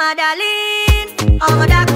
my darling, oh my darling.